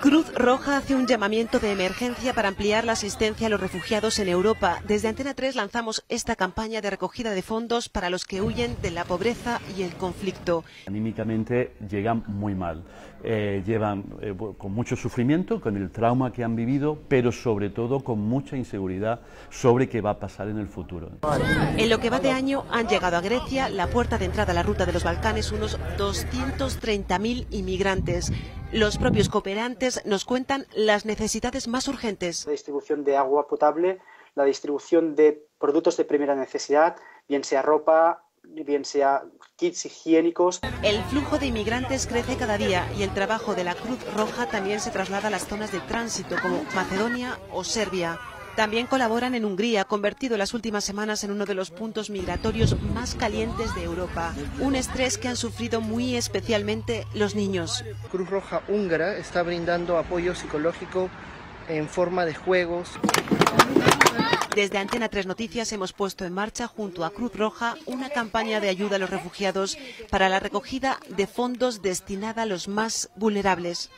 Cruz Roja hace un llamamiento de emergencia para ampliar la asistencia a los refugiados en Europa. Desde Antena 3 lanzamos esta campaña de recogida de fondos para los que huyen de la pobreza y el conflicto. Anímicamente llegan muy mal, eh, llevan eh, con mucho sufrimiento, con el trauma que han vivido, pero sobre todo con mucha inseguridad sobre qué va a pasar en el futuro. En lo que va de año han llegado a Grecia, la puerta de entrada a la ruta de los Balcanes, unos 230.000 inmigrantes. Los propios cooperantes nos cuentan las necesidades más urgentes. La distribución de agua potable, la distribución de productos de primera necesidad, bien sea ropa, bien sea kits higiénicos. El flujo de inmigrantes crece cada día y el trabajo de la Cruz Roja también se traslada a las zonas de tránsito como Macedonia o Serbia. También colaboran en Hungría, convertido en las últimas semanas en uno de los puntos migratorios más calientes de Europa. Un estrés que han sufrido muy especialmente los niños. Cruz Roja húngara está brindando apoyo psicológico en forma de juegos. Desde Antena 3 Noticias hemos puesto en marcha junto a Cruz Roja una campaña de ayuda a los refugiados para la recogida de fondos destinada a los más vulnerables.